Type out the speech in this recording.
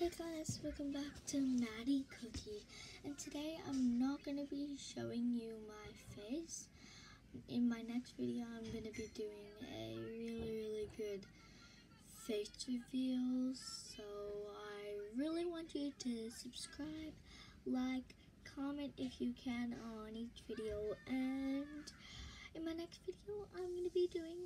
Hey guys, welcome back to Maddi Cooki. And today I'm not going to be showing you my face. In my next video, I'm going to be doing a really, really good face reveal. So I really want you to subscribe, like, comment if you can on each video. And in my next video, I'm going to be doing